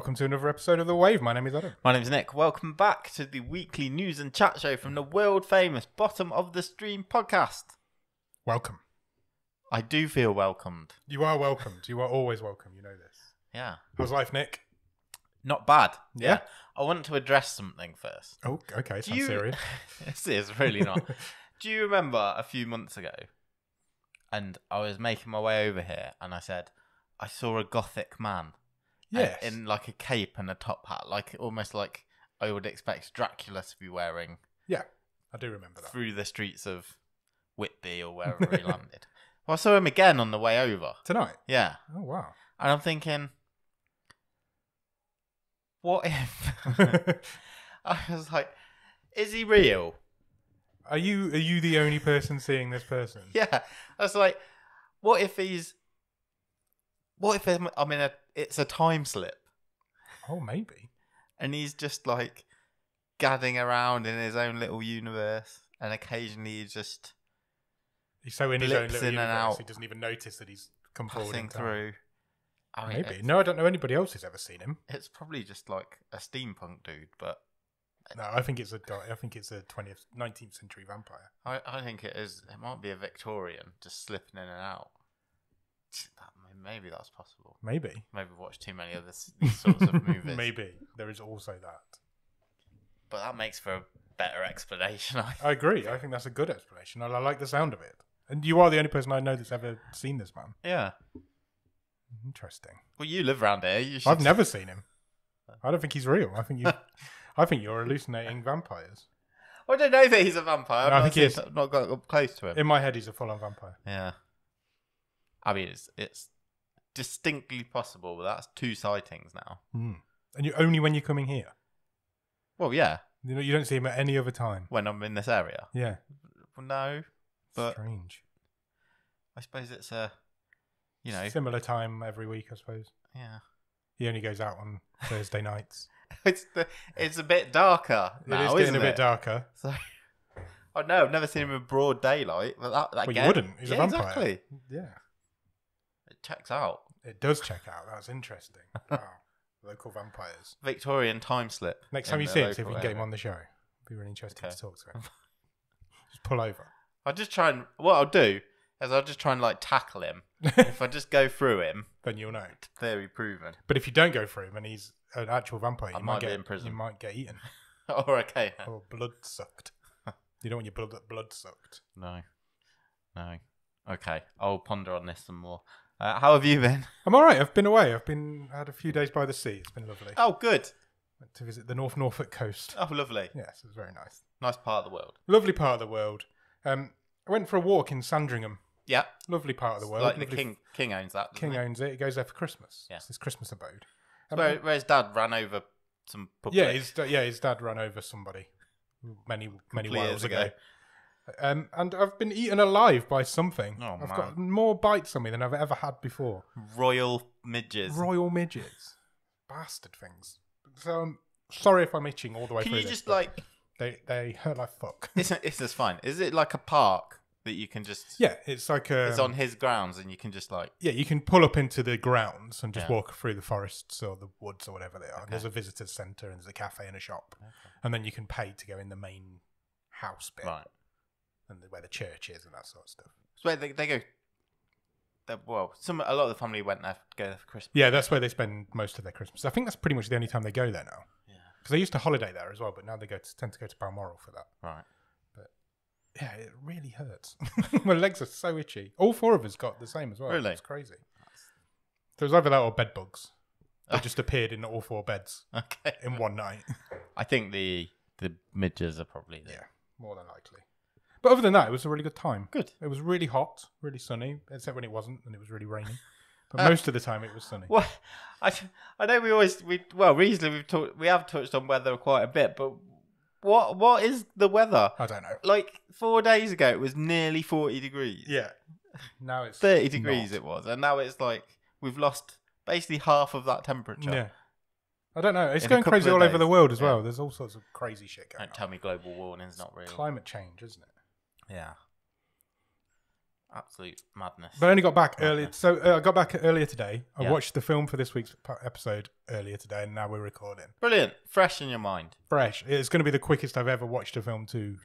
Welcome to another episode of The Wave. My name is Adam. My name is Nick. Welcome back to the weekly news and chat show from the world famous Bottom of the Stream podcast. Welcome. I do feel welcomed. You are welcomed. You are always welcome. You know this. Yeah. How's life, Nick? Not bad. Yeah? I want to address something first. Oh, okay. Sounds you- serious. this is really not. do you remember a few months ago? And I was making my way over here and I said, I saw a gothic man. And- Yes. In like a cape and a top hat, like almost like I would expect Dracula to be wearing yeah, I do remember that. through the streets of Whitby or wherever he landed. Well, I saw him again on the way over. Tonight. Yeah. Oh, wow. And I'm thinking, what if? I was like, is he real? are you are you the only person seeing this person? Yeah. I was like, what if he's. What if um, I'm, I'm in a. It's a time slip Oh, maybe. and he's just like gadding around in his own little universe and occasionally he's just He's so in his own Blips little in and universe, out. he doesn't even notice that he's come forward passing time. through. I mean, Maybe. it's- No, I don't know anybody else who's ever seen him. It's probably just like a steampunk dude, but No, I think it's a I think it's a 20th 19th century vampire. I, I think it is. It might be a Victorian just slipping in and out. That, maybe that's possible. Maybe. Maybe watch too many other these sorts of movies. Maybe there is also that. but that makes for a better explanation. I I agree. I think that's a good explanation. I, I like the sound of it. And you are the only person I know that's ever seen this man. yeah. Interesting. Well, you live around here. You should. I've never seen him. I don't think he's real. I think you. I think you're hallucinating vampires. I don't know that he's a vampire. No, I've I not think he seen- is. Not got up close to him. In my head, he's a full-on vampire. yeah. I mean, it's it's distinctly possible, but that's two sightings now. Hmm. And you only when you're coming here. Well, yeah. You know, you don't see him at any other time. When I'm in this area. Yeah. Well, no, But- Strange. I suppose it's a. You know. Similar time every week, I suppose. Yeah. He only goes out on Thursday nights. It's the, it's a bit darker now, it is getting a bit it? darker. So, I know I've never seen him in broad daylight, but that, that Well, you wouldn't. He's a yeah, vampire. Exactly, Yeah. It checks out. It does check out. That's interesting. Wow. Local vampires. Victorian time slip. Next time you see him, see if we can get him on the show. Be really interesting Okay. to talk to him. Just pull over. I'll just try and what I'll do is I'll just try and like tackle him. if I just go through him, then you'll know. theory proven. But if you don't go through him and he's an actual vampire, I you might might be get in prison. You might get eaten or oh, okay, or blood sucked. You don't want your blood blood sucked. no, no, okay. I'll ponder on this some more. Uh, how have you been? I'm all right. I've been away. I've been had a few days by the sea. It's been lovely. Oh, good. Went to visit the North Norfolk coast. Oh, lovely. Yes, it was very nice. Nice part of the world. Lovely part of the world. Um, I went for a walk in Sandringham. Yeah, Lovely part of the world. like the Lovely- king. King owns that. doesn't King he? owns it. He goes there for Christmas. Yeah. It's his Christmas abode. Um, Where, where his dad ran over some public. yeah, his yeah his dad ran over somebody many many Couple of whiles years ago. ago. Um, and I've been eaten alive by something. Oh, I've man. got more bites on me than I've ever had before. royal midges. Royal midges. bastard things. So I'm sorry if I'm itching all the way through. Can through. you this, just but like? they they hurt like fuck. It's it's just fine. Is it like a park that you can just? yeah, it's like a. It's on his grounds, and you can just like. Yeah, you can pull up into the grounds and just Yeah. walk through the forests or the woods or whatever they are. Okay. There's a visitors centre and there's a cafe and a shop, and then you can pay to go in the main house bit Right. And where the church is and that sort of stuff. So where they they go. they well, some a lot of the family went there go there for Christmas. Yeah, that's where they spend most of their Christmas. I think that's pretty much the only time they go there now. Yeah. Because they used to holiday there as well, but now they go to, tend to go to Balmoral for that. Right. But yeah, it really hurts. My legs are so itchy. All four of us got the same as well. Really? It's crazy. So it was either that or bed bugs. They ah. just appeared in all four beds Okay. in one night. I think the the midges are probably there. Yeah, more than likely. But other than that, it was a really good time. Good. It was really hot, really sunny, except when it wasn't and it was really raining. But most of the time, it was sunny. Well, I, I know we always we well recently we've talked we have touched on weather quite a bit, but what what is the weather? I don't know. Like four days ago, it was nearly forty degrees. Yeah. Now it's thirty degrees not. it was, and now it's like we've lost basically half of that temperature. Yeah. I don't know. It's In going crazy all over the world as Yeah. well. There's all sorts of crazy shit going on. Don't on. tell me global warming's not real. Climate change, isn't it? Yeah. Absolute madness. But I only got back earlier. So uh, I got back earlier today. I Yeah. watched the film for this week's episode earlier today, and now we're recording. Brilliant. Fresh in your mind. Fresh. It's going to be the quickest I've ever watched a film to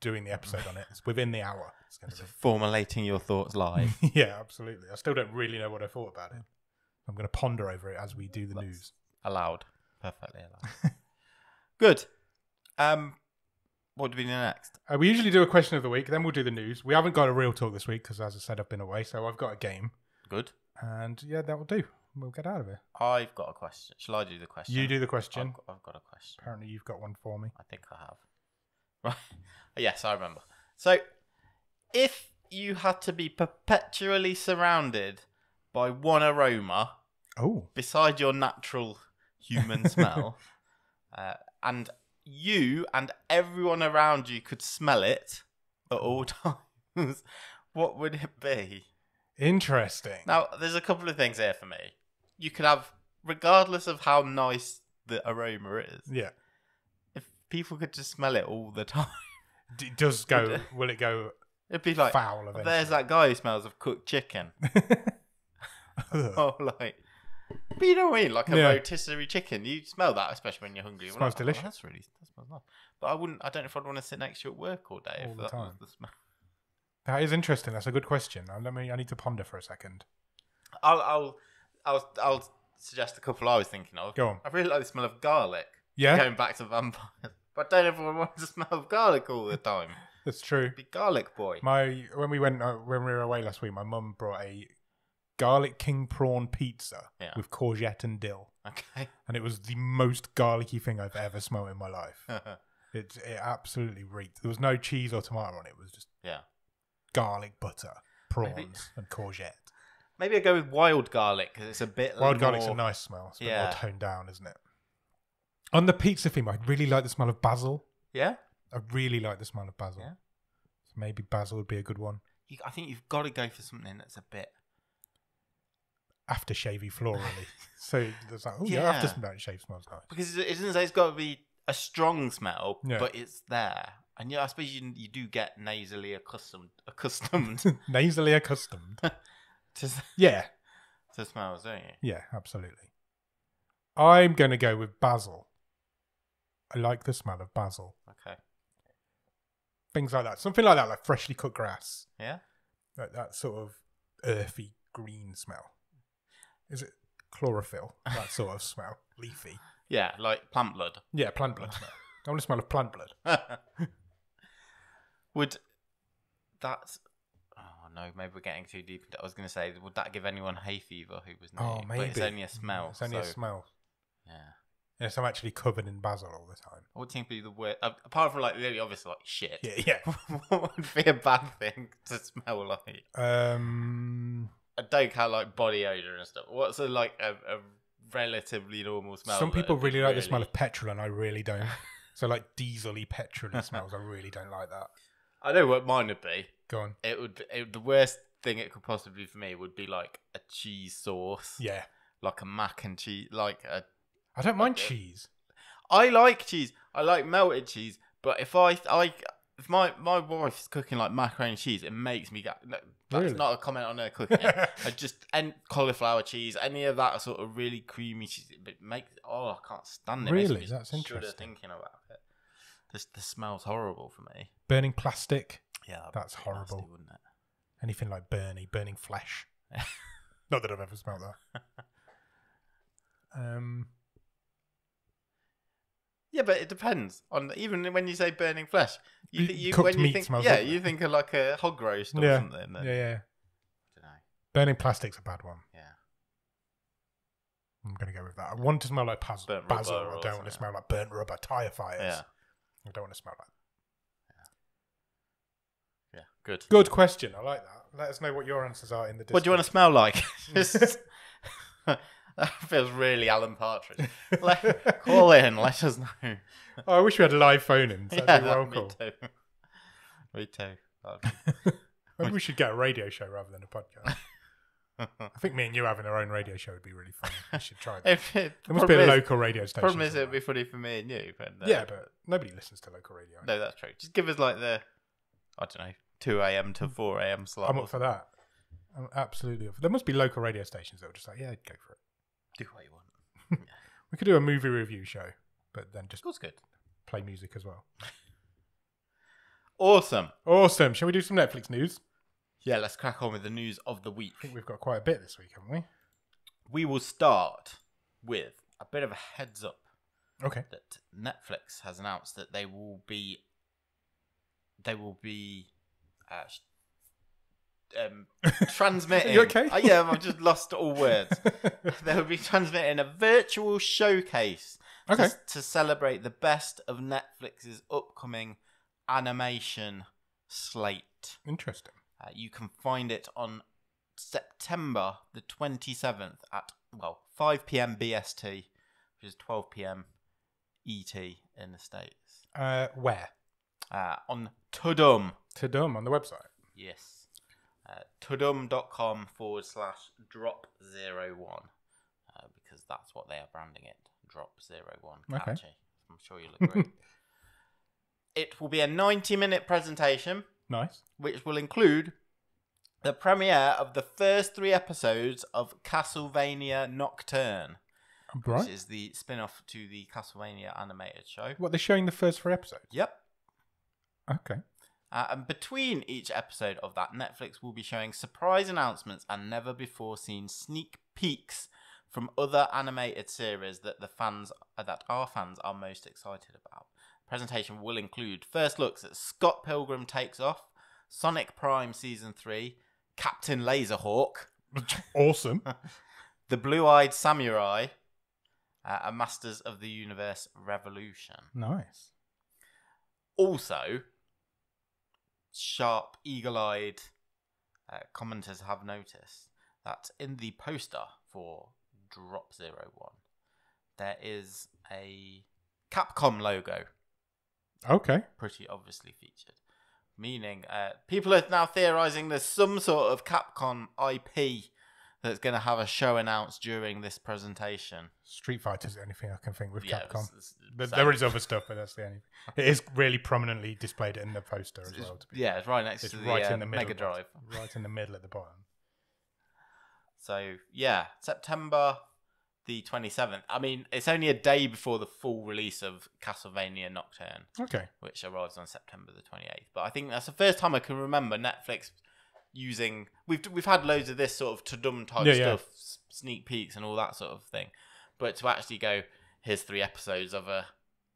doing the episode on it. It's within the hour. It's going to Formulating your thoughts live. be. yeah, absolutely. I still don't really know what I thought about it. I'm going to ponder over it as we do the news. allowed. Perfectly allowed. Good. Um, what do we do next? Uh, we usually do a question of the week, then we'll do the news. We haven't got a real talk this week because, as I said, I've been away, so I've got a game, Good. and yeah, that will do. We'll get out of here. I've got a question. Shall I do the question? You do the I've question. got, I've got a question. Apparently, you've got one for me. I think I have. Right. Yes, I remember. So, if you had to be perpetually surrounded by one aroma Oh, beside your natural human smell, uh, and you and everyone around you could smell it at all times, what would it be? interesting. Now, there's a couple of things here for me. You could have, regardless of how nice the aroma is, Yeah, if people could just smell it all the time, it does go. will it go it'd be like, foul eventually? there's that guy who smells of cooked chicken. Oh, like, but you know what I mean? Like a Yeah. rotisserie chicken. You smell that, especially when you're hungry. You're Smells like, oh, delicious. that's really that smells nice. But I wouldn't. I don't know if I'd want to sit next to you at work all day All if the that time. was the smell. That is interesting. That's a good question. Uh, Let me. I need to ponder for a second. I'll, I'll, I'll, I'll suggest a couple I was thinking of. Go on. I really like the smell of garlic. Yeah, Going back to vampires, but don't everyone want to smell of garlic all the time? that's true. Be garlic boy. My when we went uh, when we were away last week, my mum brought a garlic king prawn pizza Yeah. with courgette and dill, Okay. and it was the most garlicky thing I've ever smelled in my life. It it absolutely reeked. There was no cheese or tomato on it. It was just yeah. garlic butter, prawns, Maybe- and courgette. Maybe I go with wild garlic because it's a bit Wild more... garlic's a nice smell. It's a bit Yeah. more toned down, isn't it? On the pizza theme, I really like the smell of basil. Yeah. I really like the smell of basil. Yeah. So maybe basil would be a good one. You, I think you've got to go for something that's a bit. Aftershavey florally. so there's like, oh yeah, Yeah. aftershave smells nice. because it doesn't say it's got to be a strong smell, Yeah. but it's there. And yeah, I suppose you you do get nasally accustomed accustomed Nasally accustomed. to yeah, to smells, don't you? yeah, absolutely. I'm going to go with basil. I like the smell of basil. Okay. Things like that. Something like that, like freshly cut grass. Yeah. Like that sort of earthy green smell. Is it chlorophyll? That sort of smell. Leafy. Yeah, like plant blood. Yeah, plant blood smell. I want to smell of plant blood. would that? Oh no, maybe we're getting too deep. into I was going to say, would that give anyone hay fever who was new? Oh, maybe. But it's only a smell. It's only a so, smell. Yeah. Yes, I'm actually covered in basil all the time. What would think be the worst? Uh, apart from like really obvious like shit. Yeah, yeah. what would be a bad thing to smell like? Um, I don't count like body odor and stuff. What's a like a, a relatively normal smell? some people really like the smell of petrol, and I really don't. so, like diesely petrol smells, I really don't like that. I know what mine would be. Go on. It would. Be, it, the worst thing it could possibly be for me would be like a cheese sauce, Yeah, like a mac and cheese, like a. I don't mind Okay. cheese. I like cheese. I like melted cheese, but if I I if my my wife's cooking like macaroni and cheese, it makes me go. That's Really? not a comment on her cooking. I just and cauliflower cheese, any of that sort of really creamy cheese, it makes oh I can't stand it. Really? That's interesting. Thinking about it, this this smells horrible for me. Burning plastic, Yeah, That's pretty nasty, horrible. wouldn't it? anything like burning, burning flesh. Not that I've ever smelled that. Um, Yeah, but it depends on even when you say burning flesh. You, you cooked when you meat think smells yeah, you think of like a hog roast or Yeah, something. Yeah, yeah. Dunno. Burning plastic's a bad one. yeah. I'm gonna go with that. I want to smell like pas- Burnt basil. I or don't want to something. smell like burnt rubber, tire fires. Yeah. I don't want to smell like. Yeah, good. Good question. I like that. Let us know what your answers are in the. What do you want to smell like? Just- that feels really Alan Partridge. Let, call in, let us know. Oh, I wish we had a live phone-ins. That'd yeah, be well me cool. too. Me too. Be- Maybe we should get a radio show rather than a podcast. I think me and you having our own radio show would be really fun. We should try that. It- There must be a is- local radio station. Problem is, it'd be funny for me and you. But uh, Yeah, but nobody listens to local radio. no, that's true. Just give us like the, I don't know, 2 a.m. to 4 a.m. slot. I'm up for that. I'm absolutely up for There must be local radio stations that are just like, yeah, go for it. Do what you want. We could do a movie review show, but then just That's good. play music as well. Awesome. Awesome. Shall we do some Netflix news? Yeah, let's crack on with the news of the week. I think we've got quite a bit this week, haven't we? We will start with a bit of a heads up Okay. that Netflix has announced that they will be they will be uh, sh- um, transmitting. You okay? Uh, yeah, I've just lost all words. they will be transmitting a virtual showcase to- to, celebrate the best of Netflix's upcoming animation slate. Interesting. Uh, you can find it on September the 27th at, well, 5 pm BST, which is 12 pm ET in the States. Uh, where? Uh, on Tudum. Tudum on the website. Yes. Uh, tudum.com forward slash drop zero one. Uh, because that's what they are branding it. Drop zero one. Okay. Catchy. I'm sure you'll agree. it will be a 90 minute presentation. Nice. which will include the premiere of the first three episodes of Castlevania Nocturne, Right. which is the spin off to the Castlevania animated show. What, they're showing the first three episodes? Yep. Okay. Uh, and between each episode of that, Netflix will be showing surprise announcements and never before seen sneak peeks from other animated series that the fans uh, that our fans are most excited about. Presentation will include first looks at Scott Pilgrim Takes Off, Sonic Prime Season 3, Captain Laserhawk, awesome. The Blue Eyed Samurai, uh, and Masters of the Universe Revolution. nice. Also, sharp, eagle eyed uh, commenters have noticed that in the poster for Drop Zero One, there is a Capcom logo Okay. pretty obviously featured. Meaning, uh, people are now theorizing there's some sort of Capcom IP that's going to have a show announced during this presentation. Street Fighter's the only thing I can think with Yeah, Capcom. it's- it's- there is other stuff, but that's the only. It is really prominently displayed in the poster as well. To be yeah, it's right next it's to the right uh, in the middle. Mega Drive. Right in the middle at the bottom. So yeah, September the twenty seventh. I mean, it's only a day before the full release of Castlevania Nocturne, Okay. which arrives on September the twenty eighth. But I think that's the first time I can remember Netflix using. We've we've had loads of this sort of Tudum type Yeah, yeah. stuff, s- sneak peeks and all that sort of thing. But to actually go, here's three episodes of a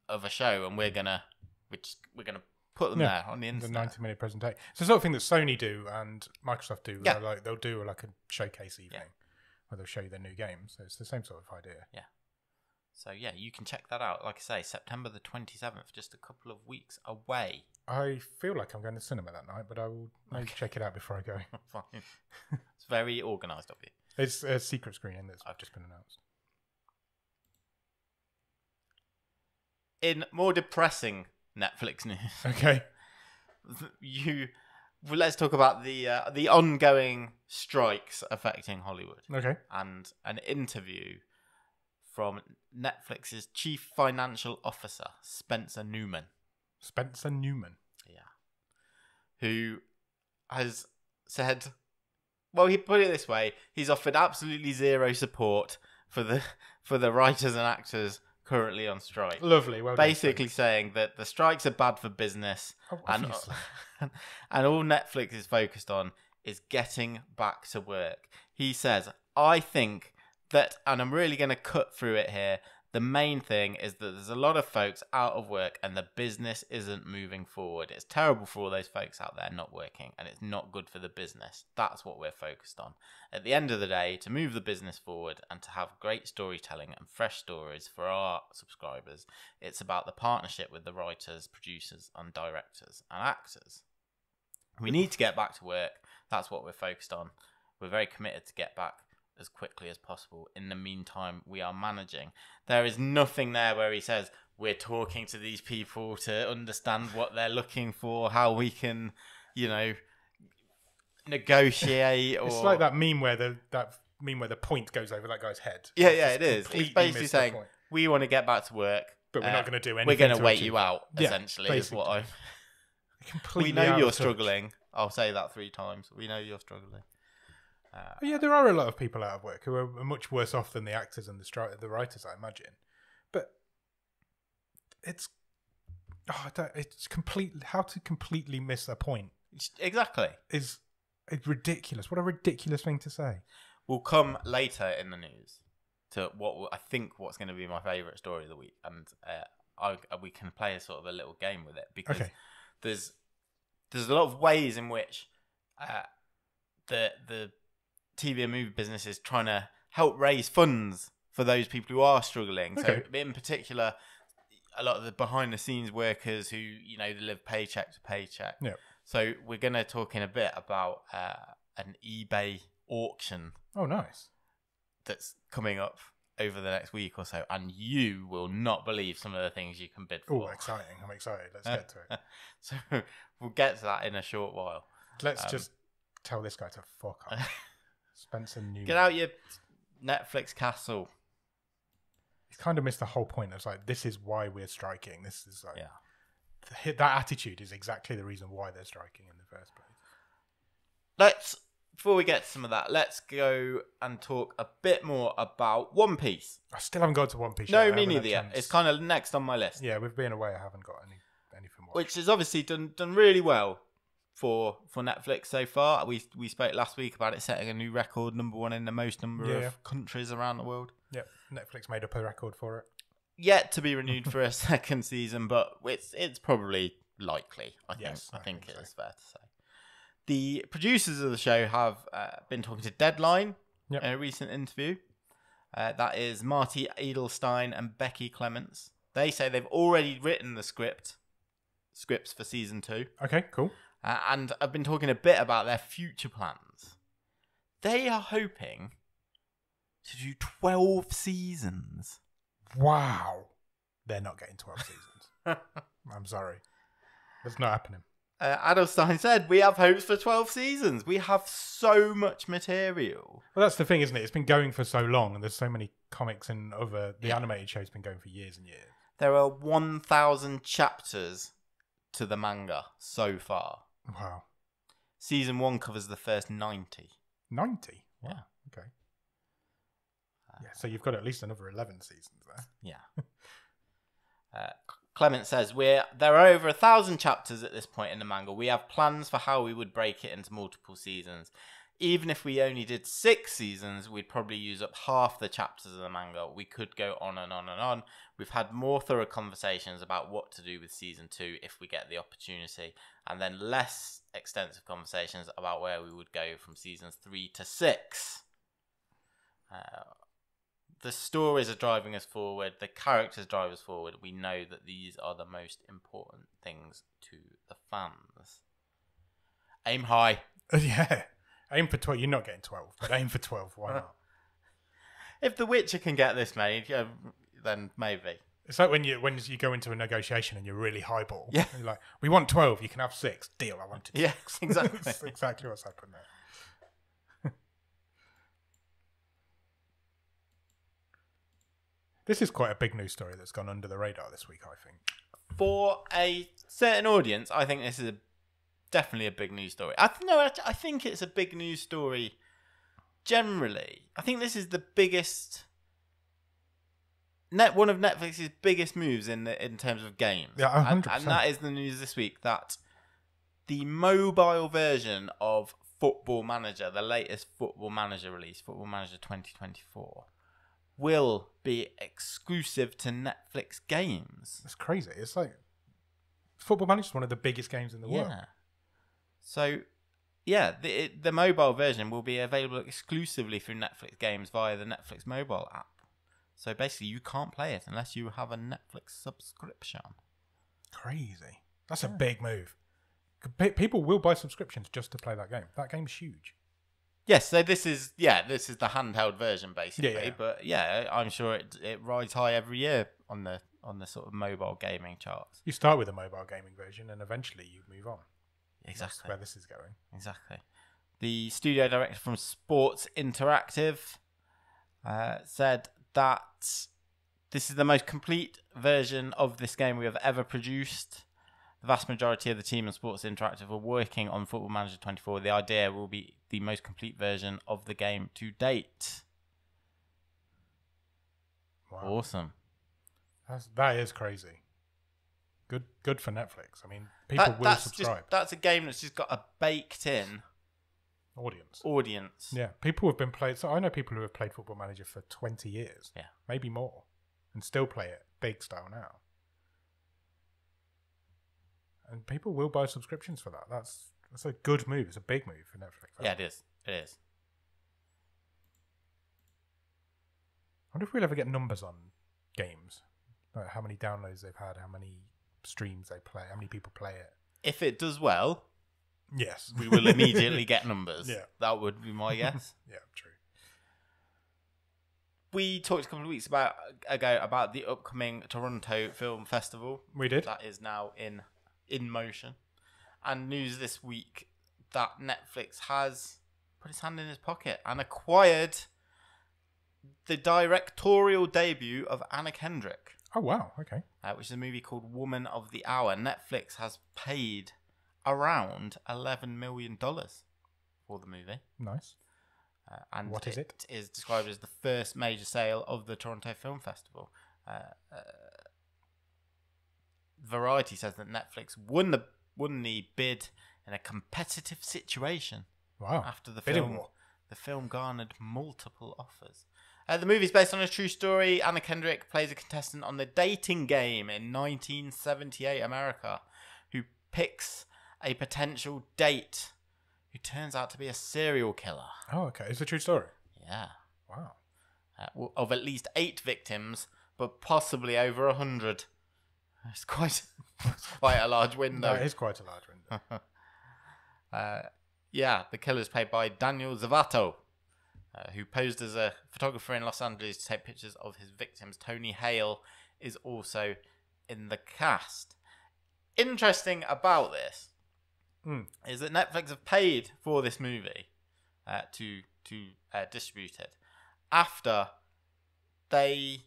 of a show, and we're gonna we're we're gonna put them Yeah, there on the internet. The ninety-minute presentation. It's the sort of thing that Sony do and Microsoft do. Yeah. like they'll do like a showcase evening where they'll show you their new games. So it's the same sort of idea. So yeah, you can check that out. Like I say, September the twenty seventh, just a couple of weeks away. I feel like I'm going to cinema that night, but I will maybe Okay. check it out before I go. Fine. it's very organised of you. It's a secret screening that's I've just been announced. In more depressing Netflix news, Okay. you well, let's talk about the uh, the ongoing strikes affecting Hollywood Okay. and an interview from Netflix's chief financial officer Spencer Neumann, Spencer Neumann. yeah, who has said, well, he put it this way: he's offered absolutely zero support for the for the writers and actors currently on strike. Lovely. Well done, basically saying that the strikes are bad for business Oh, and and all Netflix is focused on is getting back to work. He says, "I think that and I'm really going to cut through it here. The main thing is that there's a lot of folks out of work and the business isn't moving forward. It's terrible for all those folks out there not working and it's not good for the business. That's what we're focused on. At the end of the day, to move the business forward and to have great storytelling and fresh stories for our subscribers, it's about the partnership with the writers, producers, and directors and actors. We need to get back to work. That's what we're focused on. We're very committed to get back as quickly as possible. In the meantime, we are managing. There is nothing there where he says we're talking to these people to understand what they're looking for, how we can, you know, negotiate or It's like that meme where the that meme where the point goes over that guy's head. Yeah, yeah, it is. He's basically saying we want to get back to work, but we're uh, not going to do anything. we're going to wait you out. Yeah, Essentially, is what basically. I. Completely We know you're struggling. I'll say that three times. We know you're struggling. Uh, yeah, there are a lot of people out of work who are much worse off than the actors and the stri- the writers, I imagine. But it's oh, it's complete. How to completely miss a point exactly. is it's ridiculous. What a ridiculous thing to say. We'll come later in the news to what I think what's going to be my favourite story of the week, and uh, I, we can play a sort of a little game with it because Okay. there's there's a lot of ways in which uh, the the TV and movie business is trying to help raise funds for those people who are struggling. Okay. So in particular, a lot of the behind the scenes workers who you know live paycheck to paycheck. Yeah. So we're going to talk in a bit about uh, an eBay auction Oh, nice. that's coming up over the next week or so, and you will not believe some of the things you can bid for. Oh, exciting! I'm excited. Let's get to it. so we'll get to that in a short while. Let's Um, just tell this guy to fuck off. Spencer Neumann. Get out your Netflix castle. He's kind of missed the whole point. It's like this is why we're striking. This is like Yeah. th- that attitude is exactly the reason why they're striking in the first place. Let's before we get to some of that, let's go and talk a bit more about One Piece. I still haven't got to One Piece. no, yet. Me neither yet. It's kind of next on my list, yeah. we've been away, I haven't got any anything. Watched. which has obviously done done really well for for Netflix so far. We we spoke last week about it setting a new record, number one in the most number Yeah. of countries around the world. yeah, Netflix made up a record for it. Yet to be renewed for a second season, but it's it's probably likely. I think Yes, I, I think, think it so. is fair to say. The producers of the show have uh, been talking to Deadline Yep. in a recent interview. Uh, that is Marty Adelstein and Becky Clements. They say they've already written the script, scripts for season two, Okay, cool. Uh, and have been talking a bit about their future plans. They are hoping to do twelve seasons. Wow, they're not getting twelve seasons. I'm sorry, that's not happening. Uh, Adelstein said, "We have hopes for twelve seasons. We have so much material." Well, that's the thing, isn't it? It's been going for so long, and there's so many comics and other. The Yeah. animated show's been going for years and years. There are one thousand chapters to the manga so far. Wow, Season one covers the first ninety. ninety. Wow. Yeah. Okay. Yeah, so you've got at least another eleven seasons there. Yeah. uh, Clement says we're there are over a thousand chapters at this point in the manga. We have plans for how we would break it into multiple seasons. Even if we only did six seasons, we'd probably use up half the chapters of the manga. We could go on and on and on. We've had more thorough conversations about what to do with season two if we get the opportunity, and then less extensive conversations about where we would go from seasons three to six. Uh, the stories are driving us forward, the characters drive us forward. We know that these are the most important things to the fans. Aim high. yeah, aim for twelve. You're not getting twelve, but aim for twelve. Why not? If The Witcher can get this made, yeah, then maybe. It's like when you when you go into a negotiation and you're really highball. Yeah. You're like, we want twelve. You can have six. Deal. I want it. Yeah, exactly. That's exactly what's happened there. this is quite a big news story that's gone under the radar this week. I think. For a certain audience, I think this is a, definitely a big news story. I th- no, I, I think it's a big news story. Generally, I think this is the biggest. Net one of Netflix's biggest moves in the, in terms of games. Yeah, and, 100%. and that is the news this week that the mobile version of Football Manager, the latest Football Manager release, Football Manager 2024, will be exclusive to Netflix games. It's crazy. It's like Football Manager is one of the biggest games in the world. Yeah. So, yeah, the the mobile version will be available exclusively through Netflix games via the Netflix mobile app. So basically, you can't play it unless you have a Netflix subscription. Crazy. That's a big move. People will buy subscriptions just to play that game. That game's huge. Yes, so this is yeah, this is the handheld version basically. Yeah, yeah. But yeah, I'm sure it it rides high every year on the on the sort of mobile gaming charts. You start with a mobile gaming version, and eventually you move on. That's Exactly. where this is going. Exactly. The studio director from Sports Interactive uh, said that this is the most complete version of this game we have ever produced. The vast majority of the team and Sports Interactive are working on Football Manager 24. The idea will be the most complete version of the game to date. Wow. Awesome. That's, that is crazy. Good, good for Netflix. I mean, people That- will that's subscribe. Just, that's a game that's just got a baked in Audience. audience. Yeah, people have been played. So I know people who have played Football Manager for twenty years. Yeah. maybe more, and still play it big style now. And people will buy subscriptions for that. That's that's a good move. It's a big move for Netflix. Yeah, it is. It is. I wonder if we'll ever get numbers on games, like how many downloads they've had, how many streams they play, how many people play it. If it does well, Yes, we will immediately get numbers. Yeah. That would be my guess. yeah, true. we talked a couple of weeks about ago about the upcoming Toronto Film Festival. We did. That is now in in motion. And news this week that Netflix has put his hand in his pocket and acquired the directorial debut of Anna Kendrick, Oh wow. Okay. uh, which is a movie called Woman of the Hour. Netflix has paid around eleven million dollars for the movie. Nice. Uh, and What is it? It is described as the first major sale of the Toronto Film Festival. Uh, uh, Variety says that Netflix won the won the bid in a competitive situation Wow. after the bidding film. war. The film garnered multiple offers. Uh, the movie is based on a true story. Anna Kendrick plays a contestant on the dating game in 1978 America, who picks a potential date who turns out to be a serial killer. Oh, okay. It's a true story. Yeah. Wow. Uh, of at least eight victims, but possibly over a hundred. It's quite, quite a large window. That is quite a large window. uh, yeah, the killer is played by Daniel Zovatto, uh, who posed as a photographer in Los Angeles to take pictures of his victims. Tony Hale is also in the cast. Interesting about this Mm. is that Netflix have paid for this movie uh, to to uh, distribute it after they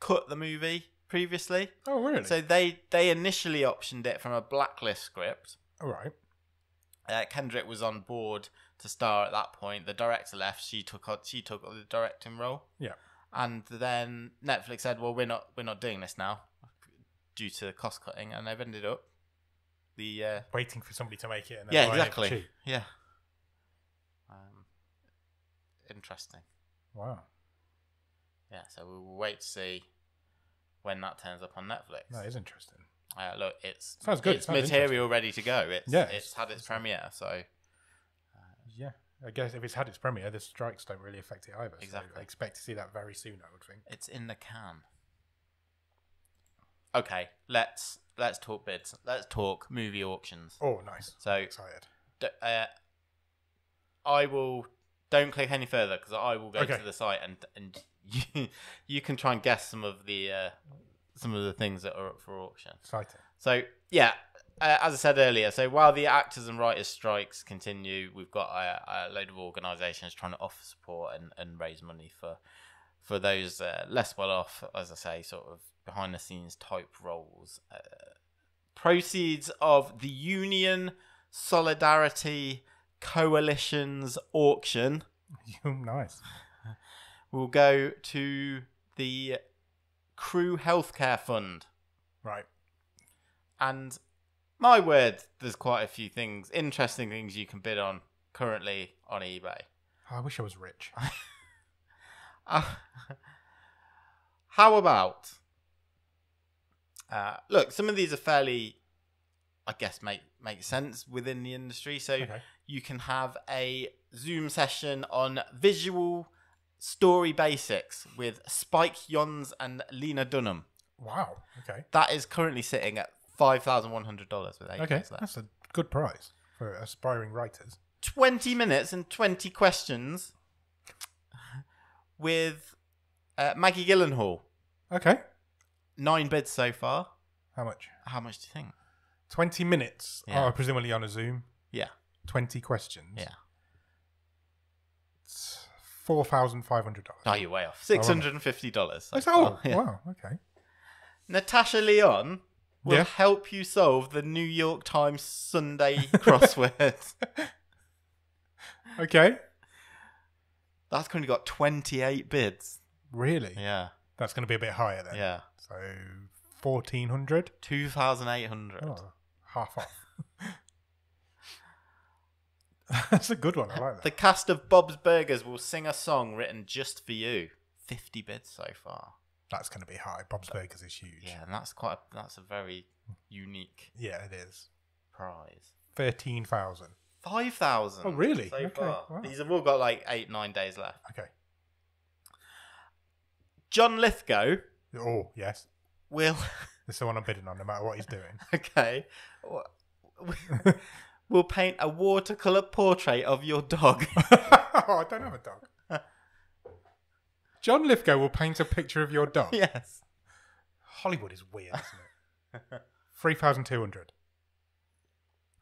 cut the movie previously. Oh, really? So they they initially optioned it from a blacklist script. All right. Uh, Kendrick was on board to star at that point. The director left. She took on, she took the directing role. Yeah. And then Netflix said, "Well, we're not we're not doing this now due to cost cutting," and they've ended up the uh, Waiting for somebody to make it. And then yeah buying it exactly yeah. Um, interesting. Wow. Yeah. So we'll wait to see when that turns up on Netflix. That is interesting. Uh, look, it's Sounds good. It's Sounds material ready to go. It's Yeah, it's, it's- had its premiere, so Yeah. I guess if it's had its premiere, the strikes don't really affect it either. So Exactly. I expect to see that very soon, I would think. it's in the can. Okay, let's let's talk bids. Let's talk movie auctions. Oh, nice. So Excited. d- uh, I will don't click any further because I will go Okay. to the site and and you, you can try and guess some of the uh, some of the things that are up for auction. Exciting. So yeah, uh, as I said earlier, so while the actors and writers strikes continue, we've got a, a load of organisations trying to offer support and, and raise money for for those uh, less well off, as I say, sort of behind the scenes type roles. Uh, proceeds of the Union Solidarity Coalition's auction nice. will go to the Crew Healthcare Fund. Right. And my word, there's quite a few things, interesting things you can bid on currently on eBay. Oh, I wish I was rich. Uh, how about? Uh, look, some of these are fairly, I guess, make make sense within the industry. So Okay. you can have a Zoom session on visual story basics with Spike Jonze and Lena Dunham. Wow. Okay. That is currently sitting at five thousand one hundred dollars with eight Okay. That's a good price for aspiring writers. 20 minutes and 20 questions with uh, Maggie Gyllenhaal. Okay. Nine bids so far. How much? How much do you think? 20 minutes. Oh, yeah. Oh, presumably on a Zoom. Yeah. 20 questions. Yeah. It's $4,500. Oh, you're way off. $650. So Oh. Yeah. wow. Okay. Natasha Lyonne will Yeah. help you solve the New York Times Sunday crossword. Okay. That's currently got 28 bids. Really? Yeah, That's going to be a bit higher then. yeah. So fourteen hundred. 2,800. Oh, half off. That's a good one. I like that. The cast of Bob's Burgers will sing a song written just for you. 50 bids so far. That's going to be high. Bob's Burgers is huge. Yeah, and that's quite a, that's a very unique Yeah, it is. prize. Thirteen thousand. 5,000. Oh, really? So Okay, far. wow. These have all got like eight, nine days left. Okay. John Lithgow Oh yes, will, this is the one I'm bidding on, no matter what he's doing. okay, We'll paint a watercolour portrait of your dog. oh, I don't have a dog. John Lithgow will paint a picture of your dog. yes. Hollywood is weird, isn't it? Three thousand two hundred.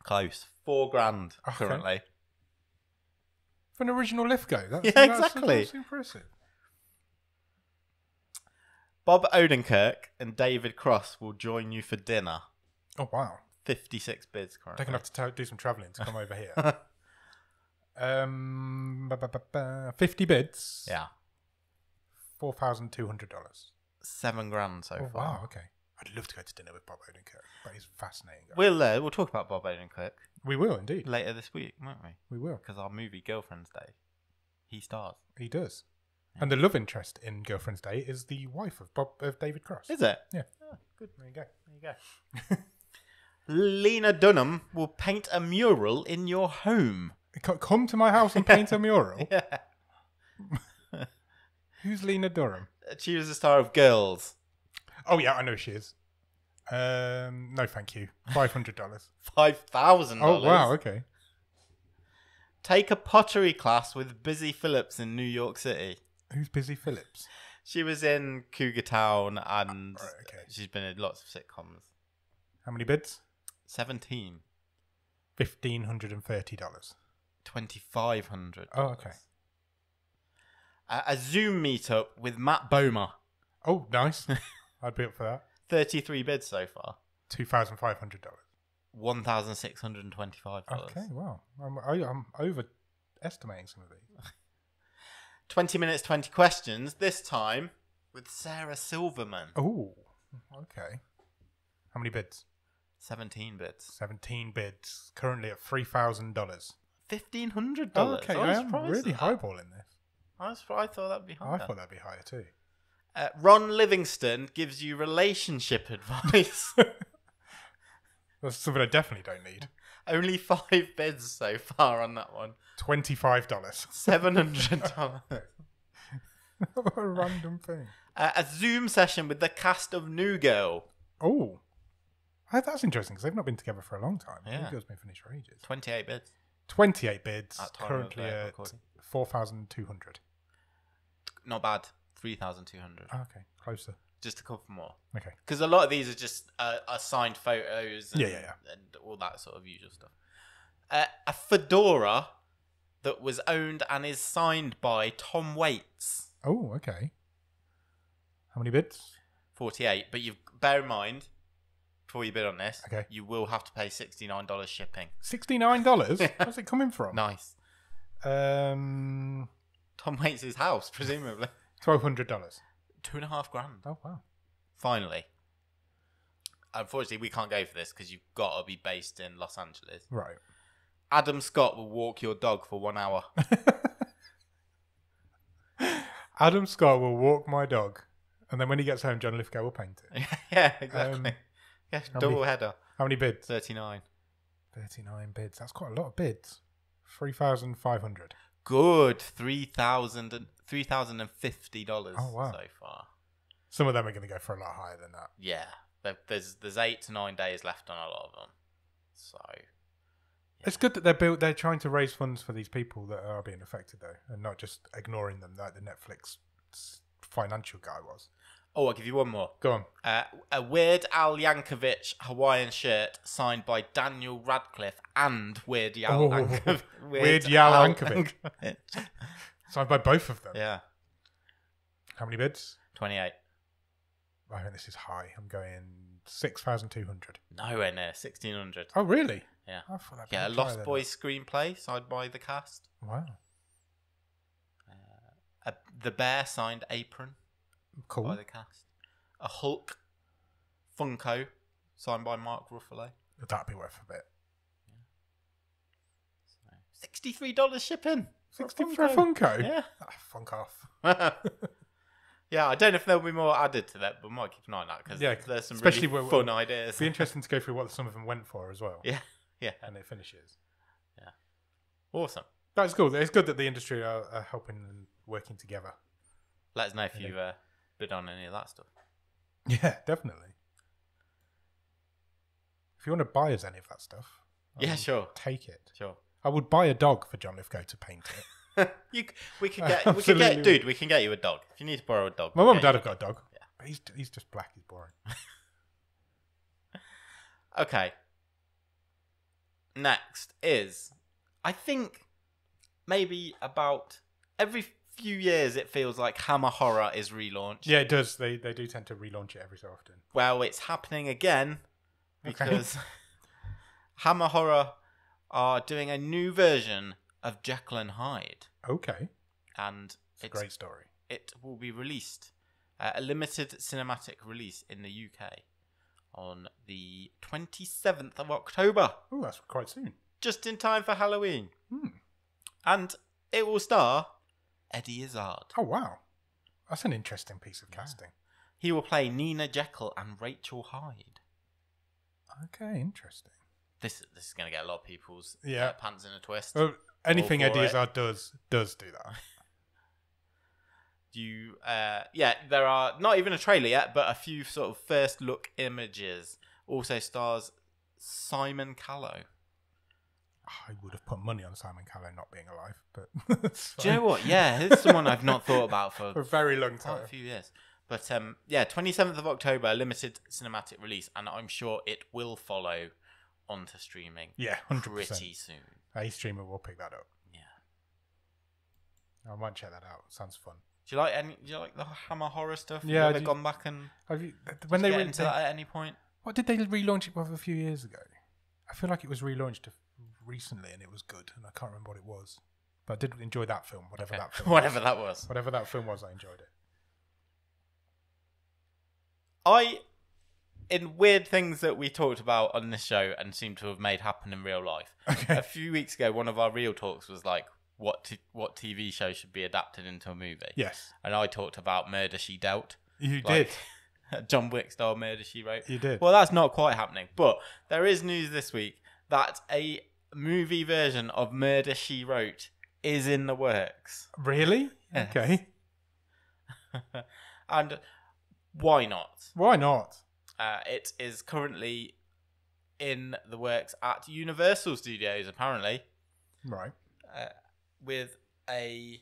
Close. Four grand Okay. currently. For an original Lithgow. That's, Yeah, that's- exactly. That's impressive. Bob Odenkirk and David Cross will join you for dinner. Oh wow. 56 bids They're currently. gonna have to ta- do some travelling to come over here. Um, ba- ba- ba- fifty bids. yeah. Four thousand two hundred dollars. Seven grand so Oh far. wow. Okay. I'd love to go to dinner with Bob Odenkirk, but he's a fascinating. Guy. We'll, uh, we'll talk about Bob Odenkirk we will indeed. later this week, won't we? We will. Because our movie Girlfriend's Day, he stars. He does. And the love interest in Girlfriend's Day is the wife of Bob of David Cross. Is it? Yeah. Oh, good. There you go. There you go. Lena Dunham will paint a mural in your home. Come to my house and paint a mural. Yeah. Who's Lena Dunham? She was the star of Girls. Oh yeah, I know she is. Um, no, thank you. Five hundred dollars. $5000. Oh wow, okay. Take a pottery class with Busy Phillips in New York City. Who's Busy Phillips? She was in Cougar Town and ah, Right, okay. she's been in lots of sitcoms. How many bids? Seventeen. Fifteen hundred and thirty dollars. Twenty five hundred. Oh, okay. A, a Zoom meetup with Matt Bomer. Oh, nice. I'd be up for that. Thirty three bids so far. Two thousand five hundred dollars. One thousand six hundred and twenty five dollars. Okay, wow. I'm, I, I'm overestimating some of these. 20 minutes, 20 questions, this time with Sarah Silverman. Oh, okay. How many bids? 17 bids. Seventeen bids. Currently at three thousand dollars. $1,500. Oh, okay, I was am really highballing this. I, was, I thought that'd be higher. I thought that'd be higher too. Uh, Ron Livingston gives you relationship advice. That's something I definitely don't need. Only five bids so far on that one. Twenty-five dollars. $700. what a random thing. uh, a Zoom session with the cast of New Girl. Oh, that's interesting because they've not been together for a long time. Yeah. New Girl's been finished for ages. 28 bids. Twenty-eight bids. At currently at recording. four thousand two hundred. Not bad. 3,200. Oh, okay, closer. Just a couple more. Okay. Because a lot of these are just uh, are signed photos and, Yeah, yeah, yeah. and all that sort of usual stuff. Uh, a fedora that was owned and is signed by Tom Waits, Oh, okay. How many bids? 48. But you bear in mind, before you bid on this, Okay. you will have to pay $69 shipping. Sixty-nine dollars. Where's it coming from? Nice. Um, Tom Waits' house, presumably. twelve hundred dollars. Two and a half grand. Oh wow. Finally. Unfortunately, we can't go for this because you've got to be based in Los Angeles. Right. Adam Scott will walk your dog for one hour. Adam Scott will walk my dog, and then when he gets home, John Lithgow will paint it. yeah, exactly. Um, yeah, double many- header. How many bids? 39. Thirty-nine bids. That's quite a lot of bids. Three thousand five hundred. Good. 3,000 and $3,050 Oh, wow. so far. Some of them are going to go for a lot higher than that. Yeah. There's there's eight to nine days left on a lot of them. So, It's good that they're built. They're trying to raise funds for these people that are being affected, though, and not just ignoring them like the Netflix financial guy was. oh, I'll give you one more. Go on. Uh, a Weird Al Yankovic Hawaiian shirt signed by Daniel Radcliffe and Weird Al Oh, Yankovic. Weird Al Yankovic. Signed by both of them. yeah, How many bids? 28. I think this is high. I'm going six thousand two hundred. Nowhere near sixteen hundred. Oh, really? Yeah. I thought that'd Yeah, a Lost than Boys screenplay signed by the cast. Wow, uh, A, the Bear signed Apron Cool. by the cast. A Hulk Funko signed by Mark Ruffalo. That'd be worth a bit. Yeah. Sixty-three dollars shipping. For a Sixty for a Funko. Yeah. Ah, funk off. yeah, I don't know if there'll be more added to that, but we might keep an eye on that because Yeah, there's some especially really where- fun ideas. It'd be interesting to go through what some of them went for as well. Yeah, yeah, and it finishes. Yeah. Awesome. That's cool. It's good that the industry are, are helping and working together. Let us know if Yeah. you uh, bid on any of that stuff. Yeah, definitely. If you want to buy us any of that stuff, I Yeah, will sure, take it. sure. I would buy a dog for John Lithgow to paint it. you, we could get, we could Absolutely. get, dude. We can get you a dog if you need to borrow a dog. My we'll mum and get dad you have got a dog, Yeah. but he's he's just black. He's boring. Okay. Next is, I think, maybe about every few years it feels like Hammer Horror is relaunched. Yeah, it does. They they do tend to relaunch it every so often. Well, it's happening again Okay. because Hammer Horror are doing a new version of Jekyll and Hyde, Okay, and it's a great story. it will be released uh, a limited cinematic release in the UK on the 27th of October. Oh, that's quite soon. just in time for Halloween. Hmm. And it will star Eddie Izzard. Oh wow, that's an interesting piece of casting. He will play Nina Jekyll and Rachel Hyde. Okay, interesting. This this is going to get a lot of people's Yeah. uh, pants in a twist. Well, anything for Eddie. Izzard does does do that. You, uh, yeah, there are not even a trailer yet, but a few sort of first look images. Also stars Simon Callow. I would have put money on Simon Callow not being alive, but Do you know what? Yeah, it's someone I've not thought about for for a very long time. a few years. But um, yeah, 27th of October, limited cinematic release, and I'm sure it will follow onto streaming Yeah, hundred percent. pretty soon. A streamer will pick that up. Yeah. I might check that out. Sounds fun. Do you like any? Do you like the Hammer horror stuff? Yeah, they've gone back and Have you when they get into they- that at any point? What did they relaunch it with a few years ago? I feel like it was relaunched recently and it was good, and I can't remember what it was. But I did enjoy that film, whatever Okay. that film. Whatever was. that was. Whatever that film was, I enjoyed it. I, in weird things that we talked about on this show and seem to have made happen in real life. Okay. a few weeks ago, one of our real talks was like, what t- what TV show should be adapted into a movie? Yes, And I talked about Murder She Dealt. you Like, did. John Wick style Murder She Wrote. You did. Well, that's not quite happening, but there is news this week that a movie version of Murder She Wrote is in the works. really? Yes. Okay. and why not? Why not? Uh, it is currently in the works at Universal Studios, apparently, Right. uh, with a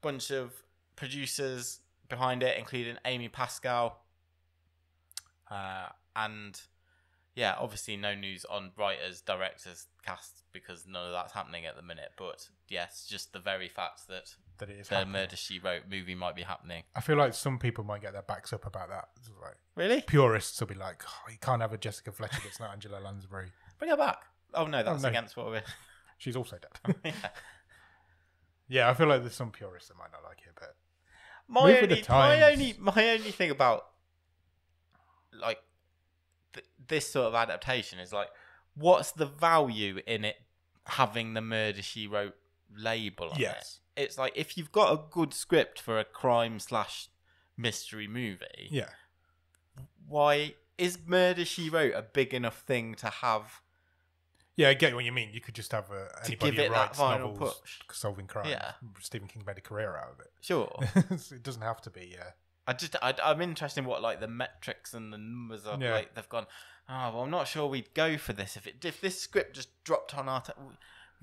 bunch of producers behind it, including Amy Pascal. Uh, and yeah, obviously no news on writers, directors, cast because none of that's happening at the minute. But yes, just the very fact that That it is. the happening. Murder She Wrote movie might be happening. I feel like some people might get their backs up about that. It's like Really? purists will be like, oh, you can't have a Jessica Fletcher that's not Angela Lansbury. Bring her back. Oh no, that's oh, no. against what we're. She's also dead. yeah. yeah, I feel like there's some purists that might not like it, but my Move with the only, my only, my only thing about like th- this sort of adaptation is like, what's the value in it having the murder she wrote label on yes, it? It's like if you've got a good script for a crime slash mystery movie, yeah, why is murder she wrote a big enough thing to have? yeah. I get what you mean. You could just have a To anybody give it who that writes novels push. solving crime. Yeah. Stephen King made a career out of it. Sure, it doesn't have to be. Yeah, I just I, I'm interested in what like the metrics and the numbers are. Yeah. Like they've gone. Oh well, I'm not sure we'd go for this if it if this script just dropped on our. T-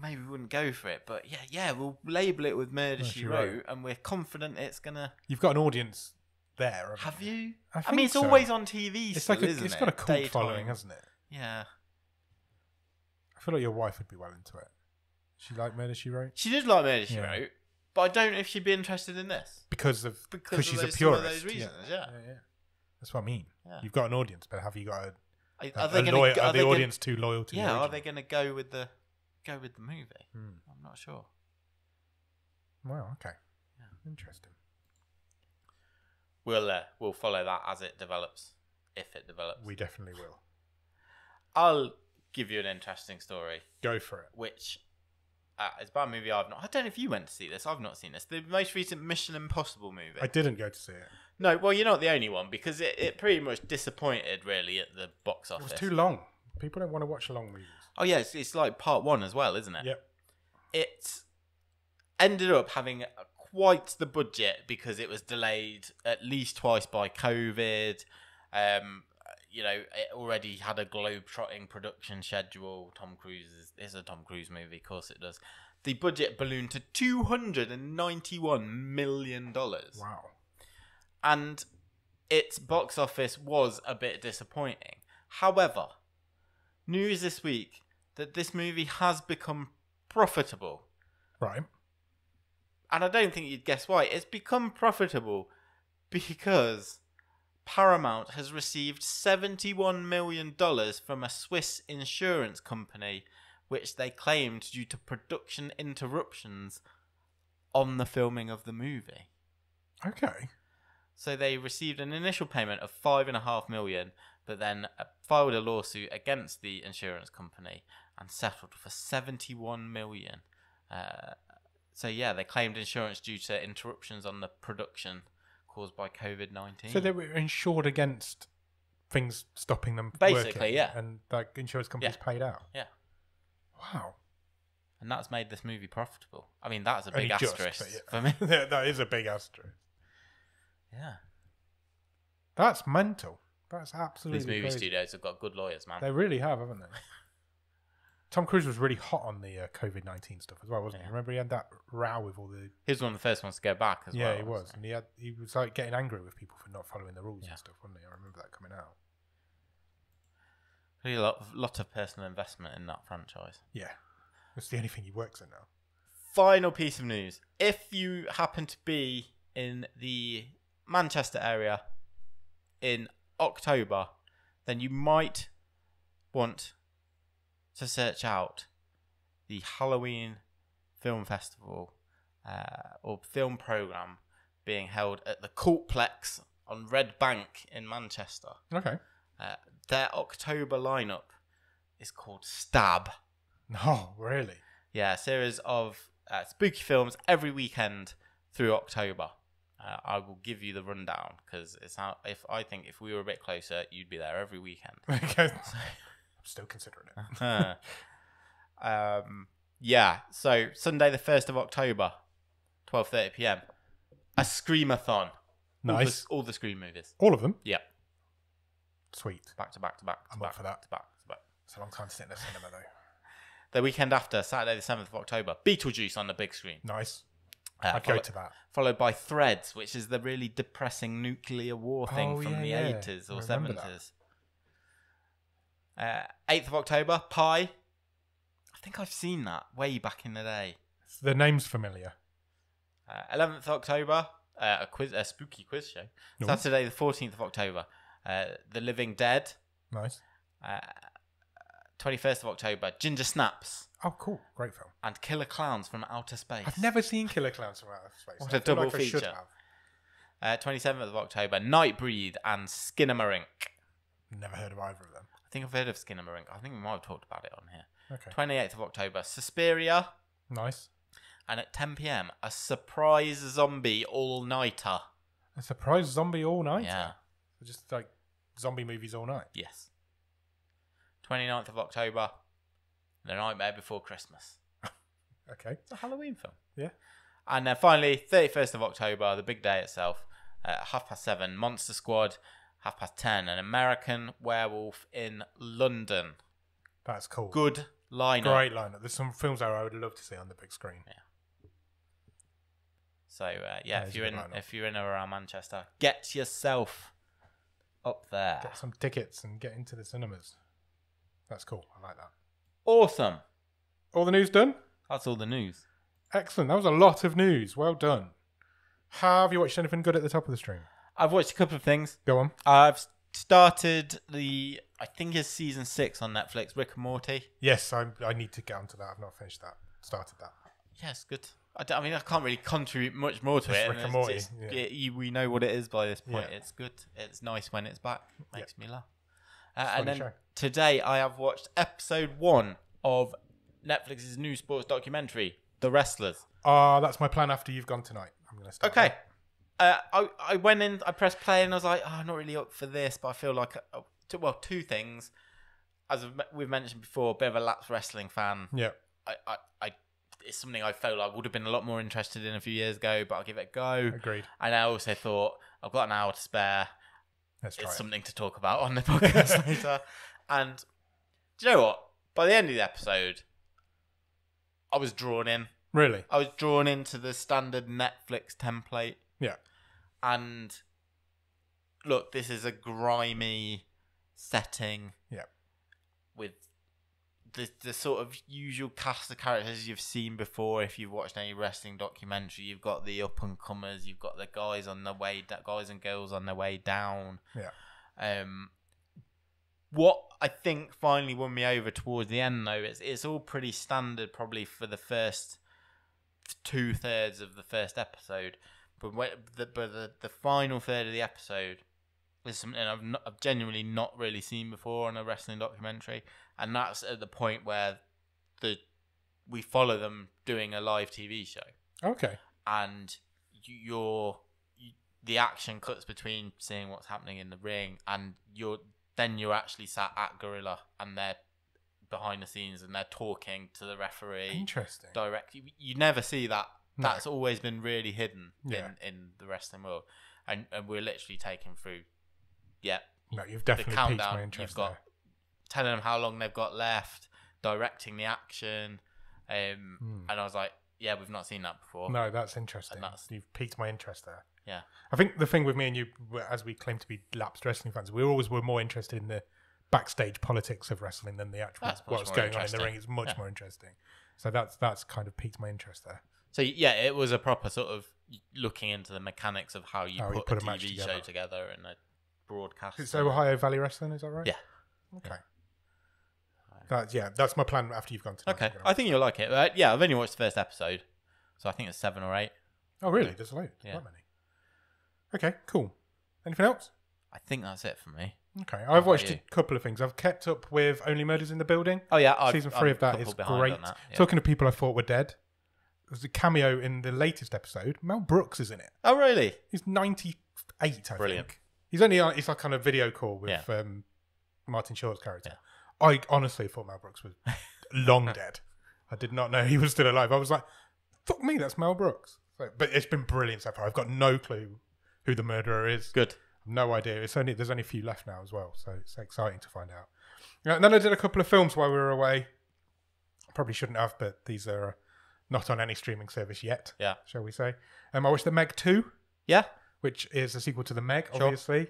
maybe we wouldn't go for it, but yeah, yeah, we'll label it with Murder She Wrote, and we're confident it's gonna. you've got an audience there. Have you? I, I, mean, it's so. always on TV. It's still, like a, it's it? got a cult Daytime. following, hasn't it? Yeah, I feel like your wife would be well into it. She like Murder She Wrote she did like Murder She Yeah. Wrote, but I don't know if she'd be interested in this because of because she's those, a purist. those reasons. yeah. Yeah. yeah. That's what I mean. Yeah. You've got an audience, but have you got a, Are, a, are they a gonna, loyal, are, are the they gonna- audience too loyal to the yeah, are they going to go with the go with the movie? Hmm. I'm not sure. Well, okay. Yeah. Interesting. We'll uh, we'll follow that as it develops, if it develops. We definitely will. I'll give you an interesting story, Go for it. which uh, is about a movie I've not. I don't know if you went to see this. I've not seen this. The most recent Mission Impossible movie. I didn't go to see it. no, well, you're not the only one because it, it pretty much disappointed really at the box office. It was too long. People don't want to watch a long movies. Oh yeah, it's, it's like part one as well, isn't it? Yep. It ended up having quite the budget because it was delayed at least twice by COVID. Um, you know, it already had a globe-trotting production schedule. Tom Cruise is, is a Tom Cruise movie, of course it does. The budget ballooned to two hundred and ninety-one million dollars, Wow. and its box office was a bit disappointing. However, news this week that this movie has become profitable Right. and I don't think you'd guess why. It's become profitable because Paramount has received $71 million from a Swiss insurance company, which they claimed due to production interruptions on the filming of the movie. Okay. So they received an initial payment of five and a half million, but then filed a lawsuit against the insurance company and settled for seventy-one million. Uh, so yeah, they claimed insurance due to interruptions on the production caused by COVID nineteen. So they were insured against things stopping them Basically, working, yeah. And like insurance companies paid out. Yeah. Wow. and that's made this movie profitable. I mean, that's a big just, asterisk yeah. for me. That is a big asterisk. yeah, That's mental. That's absolutely these movie crazy. studios have got good lawyers, man. They really have, haven't they? Tom Cruise was really hot on the uh, COVID nineteen stuff as well, wasn't Yeah. he? Remember he had that row with all the He was one of the first ones to go back as yeah, well. Yeah, he was, and he had he was like getting angry with people for not following the rules Yeah. and stuff, wasn't he? I remember that coming out. Really a lot, of- lot of personal investment in that franchise. Yeah, that's the only thing he works in now. final piece of news. If you happen to be in the Manchester area in October, then you might want to search out the Halloween Film Festival uh, or film program being held at the Cultplex on Red Bank in Manchester. Okay. Uh, their October lineup is called Stab. No, really. Yeah, a series of uh, spooky films every weekend through October. Uh, I will give you the rundown because it's how if I think if we were a bit closer, you'd be there every weekend. Okay. I'm still considering it. um, yeah, so Sunday the first of October, twelve thirty p.m. A screamathon. Nice. All the, all the Scream movies. All of them. Yeah, Sweet. back to back to back to I'm back up for that. to back to back. It's a long time to sit in the cinema though. The weekend after, Saturday the seventh of October, Beetlejuice on the big screen. Nice. Uh, I'd follow- go to that. followed by Threads, which is the really depressing nuclear war thing Oh, from yeah, the eighties I or seventies. Uh, Eighth of October, Pie. I think I've seen that way back in the day. The name's familiar. Uh, Eleventh of October, uh, a quiz, a spooky quiz show. No. Saturday, the fourteenth of October, uh, The Living Dead. Nice. Twenty first of October, Ginger Snaps Oh, cool. Great film. and Killer Clowns from Outer Space. I've never seen Killer Clowns from Outer Space. What I a double like feature. Twenty seventh of October, Nightbreed and Skinamarink. Never heard of either of them. I think I've heard of Skinamarink. I think we might have talked about it on here. Okay. 28th of October, Suspiria. Nice. And at 10 pm, a surprise zombie all nighter. A surprise zombie all night. Yeah. Just like zombie movies all night. Yes. 29th of October, The Nightmare Before Christmas. Okay. It's a Halloween film. Yeah. And then finally, 31st of October, the big day itself, uh, half past seven, Monster Squad. Half past ten, an American werewolf in London. That's cool. Good lineup. Great lineup. There's some films there I would love to see on the big screen. Yeah. So uh, yeah, Yeah, if you're in lineup. if you're in or around Manchester, get yourself up there. Get some tickets and get into the cinemas. That's cool. I like that. Awesome. All the news done? That's all the news. Excellent. That was a lot of news. Well done. Have you watched anything good at the top of the stream? I've watched a couple of things. Go on. I've started the I think it's season six on Netflix. Rick and Morty. Yes, I I need to get onto that. I've not finished that. Started that. Yes, good. I, I mean, I can't really contribute much more to Just it. Rick and it's Morty, just- yeah. it- you- we know what it is by this point. Yeah. It's good. It's nice when it's back. Makes me laugh. Uh, and then show. today I have watched episode one of Netflix's new sports documentary, The Wrestlers. Ah, that's my plan after you've gone tonight. I'm gonna start. Okay. that. Uh, I I went in, I pressed play, and I was like, oh, I'm not really up for this, but I feel like, uh, two, well, two things. As we've mentioned before, a bit of a lapsed wrestling fan. Yeah. I, I, I, it's something I felt I would have been a lot more interested in a few years ago, but I'll give it a go. Agreed. And I also thought I've got an hour to spare. Let's try It's it. something to talk about on the podcast later. And do you know what? By the end of the episode, I was drawn in. Really? I was drawn into the standard Netflix template. Yeah. And look, this is a grimy setting. Yeah. With the the sort of usual cast of characters you've seen before if you've watched any wrestling documentary. You've got the up and comers, you've got the guys on the way da- guys and girls on their way down. Yeah. Um what I think finally won me over towards the end though, it's it's all pretty standard probably for the first two thirds of the first episode. But when, the but the, the final third of the episode is something I've not, I've genuinely not really seen before on a wrestling documentary, and that's at the point where the we follow them doing a live TV show, Okay. and you, you're you, the action cuts between seeing what's happening in the ring, and you're then you're actually sat at Gorilla, and they're behind the scenes, and they're talking to the referee Interesting. direct. You, you never see that. No. That's always been really hidden Yeah. in, in the wrestling world, and and we're literally taking through, yeah, No, you've the definitely piqued my my You've got there. telling them how long they've got left, directing the action, um, Hmm. and I was like, yeah, we've not seen that before. No, that's interesting. And that's- You've piqued my interest there. Yeah. I think the thing with me and you, as we claim to be lapsed wrestling fans, we always were more interested in the backstage politics of wrestling than the actual what's going on in the ring. It's much Yeah. more interesting. So that's that's kind of piqued my interest there. So yeah, it was a proper sort of looking into the mechanics of how you How you put, put a a match TV together. show together and a broadcast. It's Ohio Valley Wrestling, is that right? Yeah. Okay. That, yeah, that's my plan after you've gone to. Okay, I think you'll like it. Uh, yeah, I've only watched the first episode, so I think it's seven or eight. Oh, really? There's a load. Yeah. Many. Okay, cool. Anything else? I think that's it for me. Okay, I've watched a couple of things. I've kept up with Only Murders in the Building. Oh yeah, I've, Season I'm three a of that couple is behind great. on that, yeah. Talking to people I thought were dead. There's a cameo in the latest episode. Mel Brooks is in it. Oh really? He's 98, I Brilliant. think. He's only on, it's like on a video call with Yeah. um, Martin Short's character. I honestly thought Mel Brooks was long dead. I did not know he was still alive. I was like, fuck me, that's Mel Brooks. So, but it's been brilliant so far. I've got no clue who the murderer is. Good. No idea. It's only there's only a few left now as well, so it's exciting to find out. Yeah, And then I did a couple of films while we were away. Probably shouldn't have, but these are uh, not on any streaming service yet. Yeah. shall we say? Um, I watched The Meg Two, Yeah. which is a sequel to The Meg. Sure. Obviously,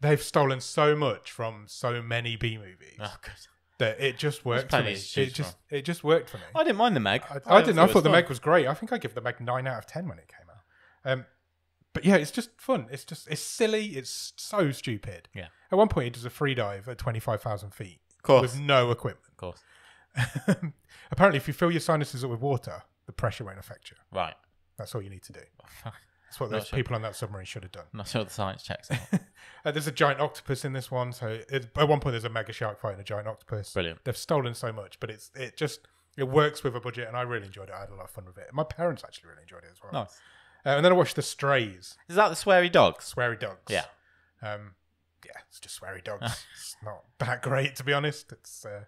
they've stolen so much from so many B movies Oh, that it just worked for me. It just it just worked for me. I didn't mind the Meg. I, I didn't. I thought the was Meg was great. I think I give the Meg nine out of ten when it came out. Um, but yeah, it's just fun. It's just it's silly. It's so stupid. Yeah. At one point, he does a free dive at twenty five thousand feet Of course. with no equipment. Of course. Apparently, if you fill your sinuses up with water, the pressure won't affect you. Right. That's all you need to do. That's what Not those sure. people on that submarine should have done. Not sure the science checks out. Uh, there's a giant octopus in this one. So it, at one point, there's a mega shark fighting a giant octopus. Brilliant. They've stolen so much, but it's it just it works with a budget, and I really enjoyed it. I had a lot of fun with it. My parents actually really enjoyed it as well. Nice. Uh, and then I watched The Strays, Is that the sweary dogs? Sweary Dogs. Yeah. Um, yeah, it's just sweary dogs. it's not that great, to be honest. It's uh,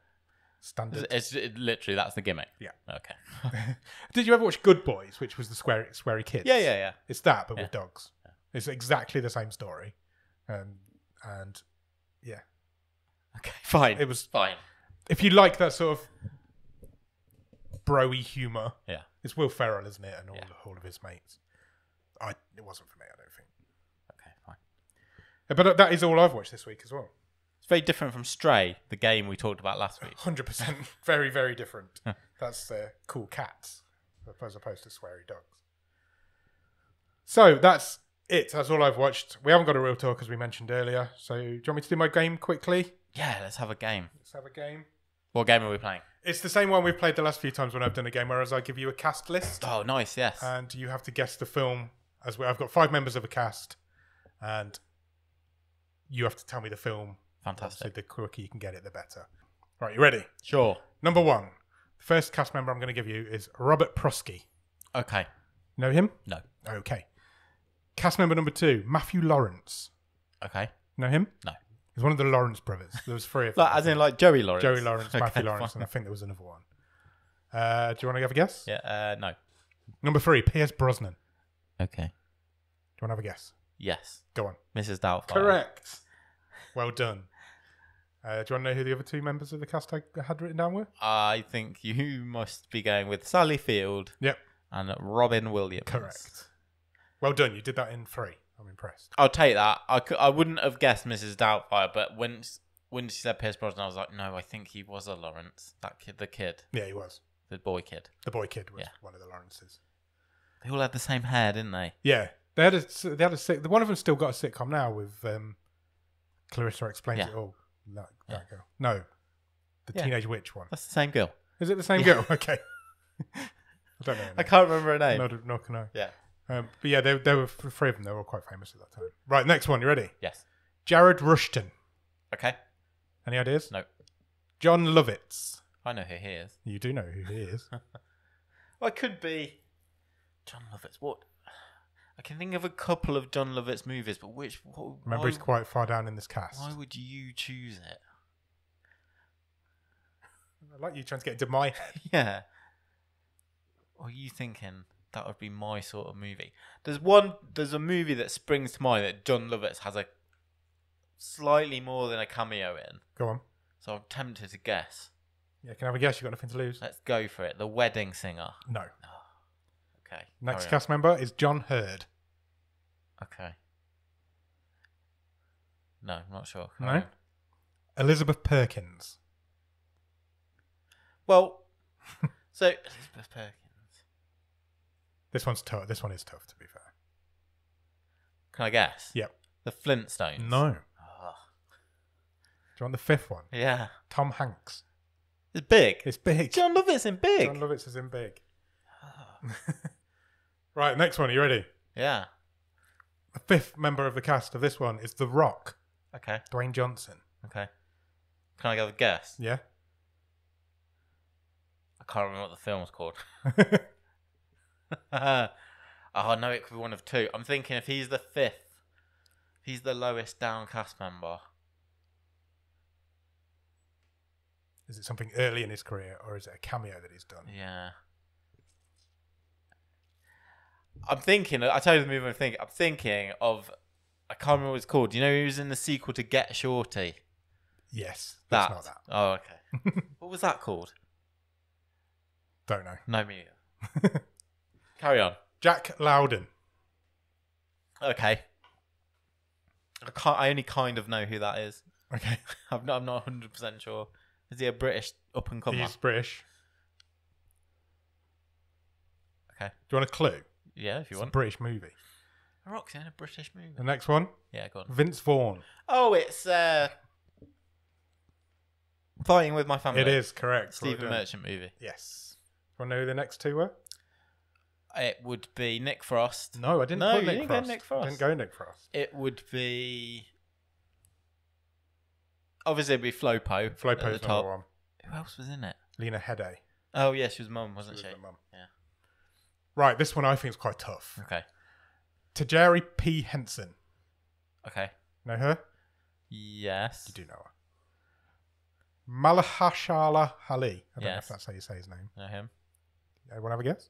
standard. It's, it, literally that's the gimmick. Yeah. Okay. Did you ever watch Good Boys, which was the sweary, sweary kids? yeah, yeah, yeah. It's that, but with Yeah. dogs. It's exactly the same story. Um, and yeah, Okay, fine. it was. fine. If you like that sort of broy humor, Yeah. it's Will Ferrell, isn't it, and all, Yeah. all of his mates. I it wasn't for me, I don't think. Okay, fine. Uh, But that is all I've watched this week as well. Very different from Stray, the game we talked about last week. Hundred percent, very very different. That's uh, cool cats as opposed to sweary dogs. So that's it. That's all I've watched. We haven't got a real talk as we mentioned earlier. So, do you want me to do my game quickly? Yeah, let's have a game. Let's have a game. What game are we playing? It's the same one we've played the last few times when I've done a game, whereas I give you a cast list Oh, nice. Yes. and you have to guess the film. As well. I've got five members of a cast, and you have to tell me the film. So Fantastic. the quicker you can get it, the better. Right, you ready? Sure. Number one. The first cast member I'm going to give you is Robert Prosky. Okay. Know him? No. Okay. Cast member number two, Matthew Lawrence. Okay. Know him? No. He's one of the Lawrence brothers. There was three of them. Like, as in like Joey Lawrence. Joey Lawrence, Okay, Matthew Lawrence, fine. and I think there was another one. Uh, do you want to have a guess? Yeah. Uh, no. Number three, Pierce Brosnan. Okay. Do you want to have a guess? Yes. Go on. Mrs. Doubtfire. Correct. Well done. Uh, do you want to know who the other two members of the cast I had written down were? I think you must be going with Sally Field Yep. and Robin Williams. Correct. Well done. You did that in three. I'm impressed. I'll take that. I, cou- I wouldn't have guessed Mrs. Doubtfire, but when when she said Pierce Brosnan, I was like, no, I think he was a Lawrence. That kid, the kid, Yeah, he was. the boy kid. The boy kid was Yeah. one of the Lawrences. They all had the same hair, didn't they? Yeah, they had a they had a. One of them still got a sitcom now with um, Clarissa explains Yeah. it all. That, that girl. No, the Yeah. teenage witch one. That's the same girl. Is it the same girl? Okay. I don't know. her I name. can't remember her name. Nor can I. Yeah. Um, but yeah, there, there were th- three of them. They were all quite famous at that time. Right, next one. You ready? Yes. Jared Rushton. Okay. Any ideas? No. Jon Lovitz. I know who he is. You do know who he is. Well, it could be Jon Lovitz. What? I can think of a couple of Jon Lovitz movies, but which? What, Remember, why, he's quite far down in this cast. why would you choose it? I like you trying to get into my head. Yeah. Are you thinking that would be my sort of movie? There's one. There's a movie that springs to mind that Jon Lovitz has a slightly more than a cameo in. Go on. So I'm tempted to guess. Yeah, can I have a guess? You've got nothing to lose. Let's go for it. The Wedding Singer. No. Okay. Next on. cast member is John Heard. Okay. No, I'm not sure. No? Elizabeth Perkins. Well, so Elizabeth Perkins. This one's tough. This one is tough, to be fair. Can I guess? Yep. The Flintstones. No. Ah. Do Oh, you want the fifth one? yeah. Tom Hanks. It's big. It's big. Jon Lovitz's in big. Jon Lovitz is in big. Ah. right, next one. Are you ready? yeah. The fifth member of the cast of this one is The Rock, Okay. Dwayne Johnson. Okay. Can I go with guess? Yeah? I can't remember what the film's called. oh no, it could be one of two. I'm thinking if he's the fifth, if he's the lowest down cast member. is it something early in his career or is it a cameo that he's done? Yeah. I'm thinking. I tell you the movie I'm thinking. I'm thinking of. I can't remember what it's called. Do you know he was in the sequel to Get Shorty? Yes. That. That's not that. Oh, okay. what was that called? Don't know. No, me either. Carry on. Jack Lowden. Okay. I can't. I only kind of know who that is. Okay. I'm not. I'm not 100 percent sure. Is he a British up and comer? He's British. Okay. Do you want a clue? Yeah, if It's you a want. British movie. In a British movie. The next one, Yeah, go on. Vince Vaughn. Oh, it's uh, fighting with my family. It is correct. Stephen Well done. Merchant movie. Yes. Do you want to know who the next two were? It would be Nick Frost. No, I didn't No, put you Nick didn't go Frost. Nick I didn't go Nick Frost. It would be. Obviously, it'd be Flopo. at Flopo's the number top. one. Who else was in it? Lena Headey. Oh, yeah, she was mum, wasn't She she? was the mum. Yeah. Right, this one I think is quite tough. Okay. Taraji P. Henson. Okay. Know her? Yes. You do know her. Malahashala Hali. I don't know Yes. if that's how you say his name. Know him? Anyone have a guess?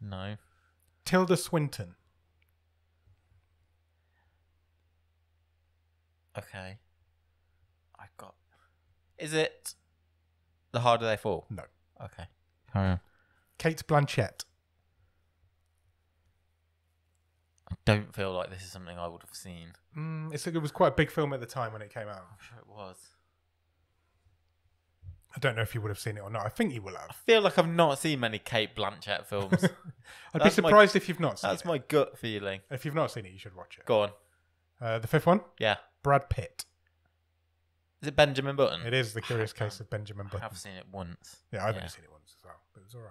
No. Tilda Swinton. Okay. I got. Is it the harder they fall? No. Okay. Carry on. Cate Blanchett. I don't feel like this is something I would have seen. Mm, it's, it was quite a big film at the time when it came out. I'm sure it was. I don't know if you would have seen it or not. I think you will have. I feel like I've not seen many Cate Blanchett films. I'd be That's my- surprised if you've not seen That's it. my gut feeling. If you've not seen it, you should watch it. Go on. Uh, the fifth one, Yeah. Brad Pitt. Is it Benjamin Button? It is the curious case of Benjamin Button. I've seen it once. Yeah, I've Yeah. only seen it once as well, but it was all right.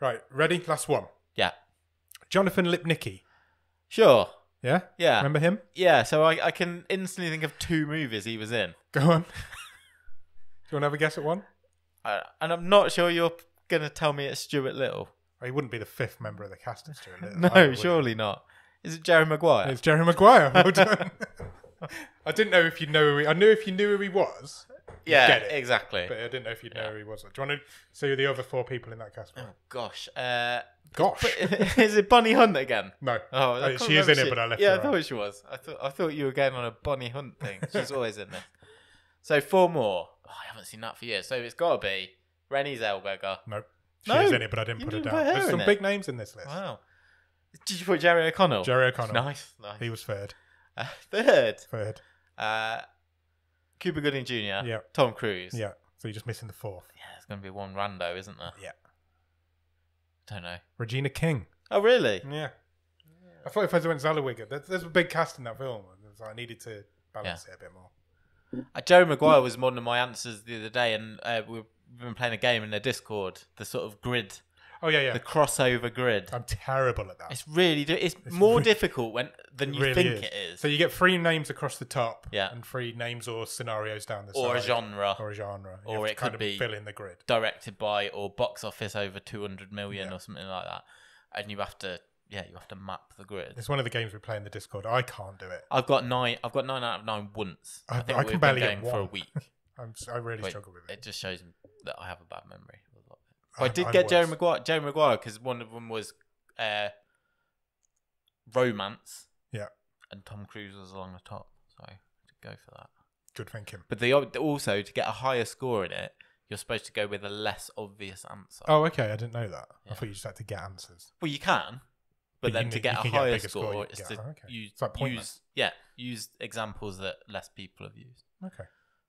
Right, ready? Last one. Yeah. Jonathan Lipnicki. Sure. Yeah? Yeah. Remember him? Yeah, so I, I can instantly think of two movies he was in. Go on. Do you want to have a guess at one? Uh, and I'm not sure you're going to tell me it's Stuart Little. Oh, he wouldn't be the fifth member of the cast of Stuart Little. No, either, surely not. Is it Jerry Maguire? It's Jerry Maguire. Well done. I didn't know if you know who he, I knew if you knew who he was, yeah, get it. exactly. but I didn't know if you'd know who he was. Do you want to see the other four people in that cast? Oh, gosh. Uh, Gosh. but- is it Bonnie Hunt again? No. Oh, I Uh, she is in remember it, but I left Yeah, I out. thought she was. I thought I thought you were going on a Bonnie Hunt thing. She's always in this. So four more. Oh, I haven't seen that for years. So it's got to be Renée Zellweger. No. She No, is in it, but I didn't put her didn't down. put her There's some it. big names in this list. Wow. Did you put Jerry O'Connell? Jerry O'Connell. Nice, nice. He was third. Uh, third, Third. uh, Cuba Gooding Jr. Yeah. Tom Cruise. Yeah. So you're just missing the fourth. Yeah, there's going to be one rando, isn't there? Yeah. Don't know. Regina King. Oh, really? Yeah. I thought if I went Zellweger, there's, there's a big cast in that film. So I needed to balance it a bit more. Uh, Joe Maguire was one of my answers the other day, and uh, we've been playing a game in the Discord. The sort of grid, Oh yeah, yeah. the crossover grid. I'm terrible at that. It's really di- it's, It's more re- difficult when than you really think is. it is, So you get three names across the top, Yeah. and three names or scenarios down the side. or a genre, or a genre, You Or it kind could of be- fill in the grid. directed by, or box office over two hundred million Yeah. or something like that, and you have to yeah you have to map the grid. It's one of the games we play in the Discord. I can't do it. I've got nine. I've got nine out of nine once. I- I, think I we've can been barely going for a week. I really Wait, struggle with it. It just shows that I have a bad memory. But I did I'm get Jerry worse. Maguire. Jerry Maguire because one of them was uh, romance. Yeah. And Tom Cruise was along the top, so I had to go for that. Good thinking. But the also to get a higher score in it, you're supposed to go with a less obvious answer. Oh, okay. I didn't know that. I thought you just had to get answers. Well, you can, but, But then you to get a can get a higher score, score, you get- to oh, okay. use, It's like use yeah use examples that less people have used. Okay.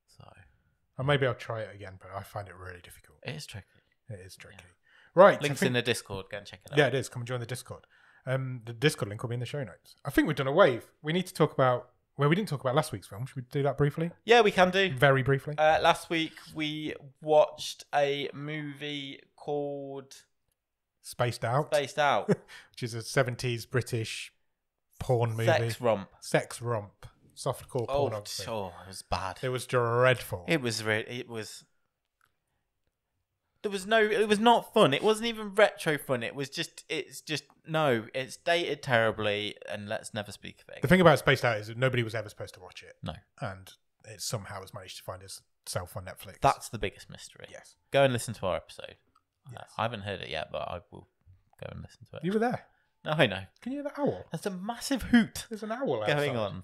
So Or maybe I'll try it again, but I find it really difficult. it is tricky. It is tricky. Right. Links think- in the Discord. Go and check it out. Yeah, it is. Come and join the Discord. Um, the Discord link will be in the show notes. I think we've done a wave. We need to talk about. Well, we didn't talk about last week's film. Should we do that briefly? Yeah, we can do. Very briefly. Uh, last week we watched a movie called Spaced Out, Spaced Out. which is a 70s British porn movie. Sex romp. Sex romp. Softcore Oh, pornography. oh, it was bad. It was dreadful. It was re- it was there was no it was not fun. It wasn't even retro fun. It was just it's just no, it's dated terribly and let's never speak of it. the thing about Spaced Out is that nobody was ever supposed to watch it. No. And it somehow has managed to find itself on Netflix. That's the biggest mystery. Yes. Go and listen to our episode. Yes. I haven't heard it yet, but I will go and listen to it. You were there. No, I know. Can you hear the owl? There's a massive hoot There's an owl going outside. on.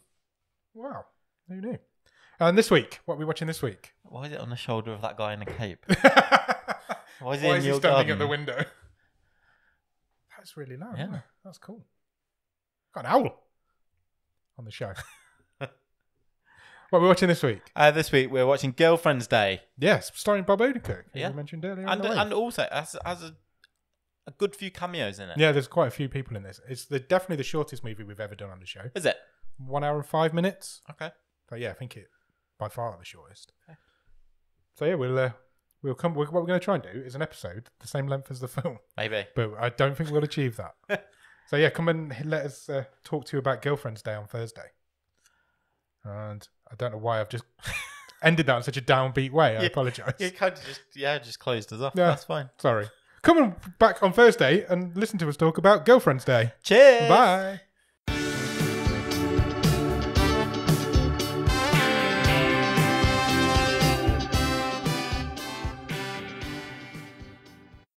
Wow. Who knew? And this week, what are we watching this week? Why is it on the shoulder of that guy in a cape? Why is he Why is he standing garden? at the window? That's really loud. Yeah. That's cool. Got an owl on the show. what are we watching this week? Uh, this week we're watching Girlfriend's Day. Yes, starring Bob Odenkirk, Yeah. you mentioned earlier. and on the way. and also has, has a, a good few cameos in it. yeah, there's quite a few people in this. It's the, definitely the shortest movie we've ever done on the show. Is it? One hour and five minutes. Okay. But yeah, I think it by far the shortest. Okay. So yeah, we'll uh, we'll come. What we're going to try and do is an episode the same length as the film. Maybe. but I don't think we'll achieve that. so yeah, come and let us uh, talk to you about Girlfriend's Day on Thursday. And I don't know why I've just ended that in such a downbeat way. I Yeah. apologise. You kind of just yeah, just closed us off. Yeah. That's fine. Sorry. Come on back on Thursday and listen to us talk about Girlfriend's Day. Cheers. Bye.